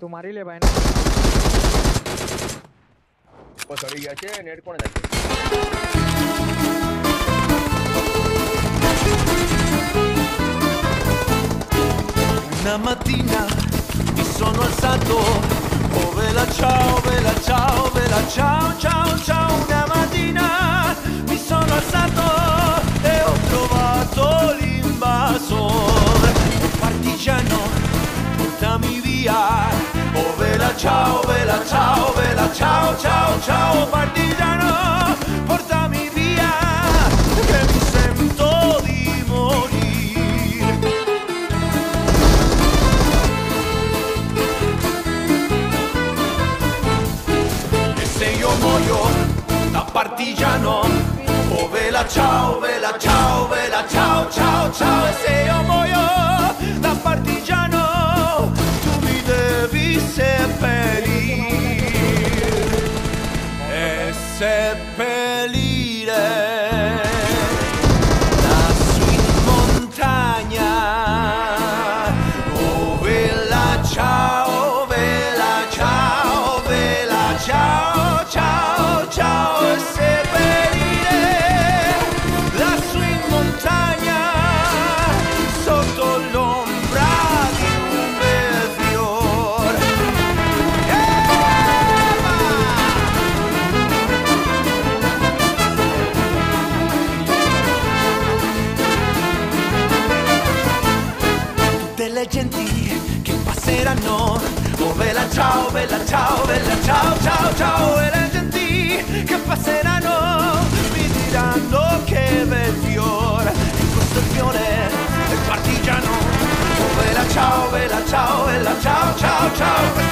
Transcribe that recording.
તું મારી લે ભાઈ બસ અડી ગયા છે નેટ કોણે નાખ્યું Una mattina mi sono alzato, oh vela ciao, vela ciao, ciao, vela ciao, ciao, ciao. Partigiano, portami via, che mi sento di morire. E se io muoio da partigiano, oh vela ciao, vela ciao, vela ciao, ciao, ciao. E se io muoio da partigiano, tu mi devi. Seppellire le genti che passeranno. Oh bella ciao, bella ciao, bella ciao, ciao, ciao. E le che passeranno mi diranno che bel fiore. E questo è fiore del partigiano. Oh bella ciao, bella ciao, bella ciao, ciao, ciao.